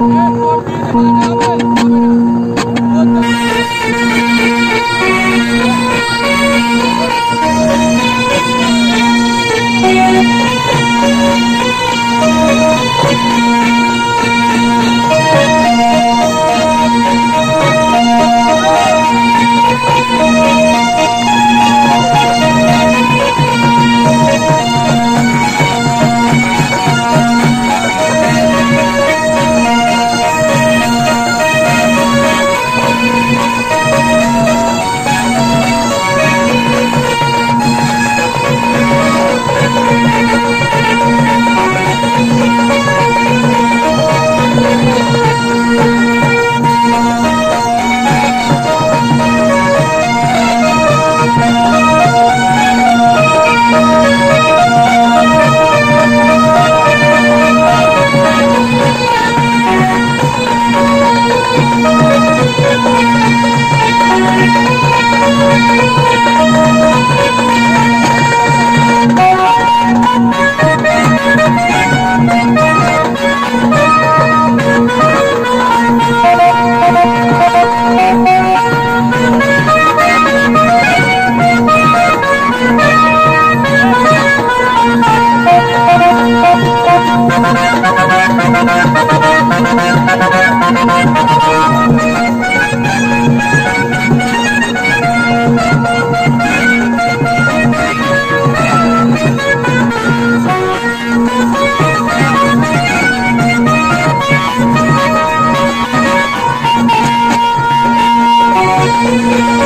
Por fin, por fin, por fin, Música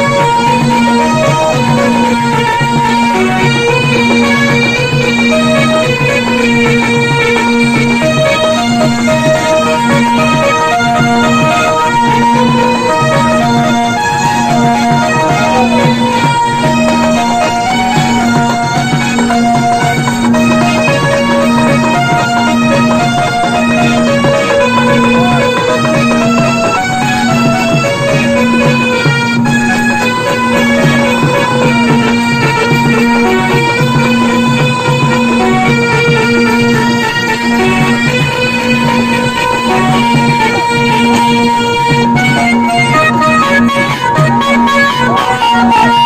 Música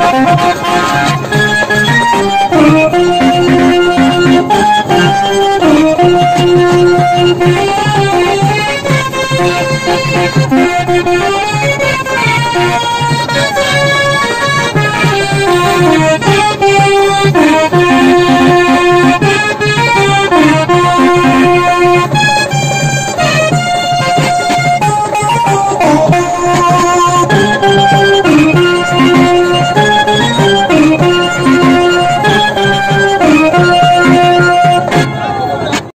¡Vamos!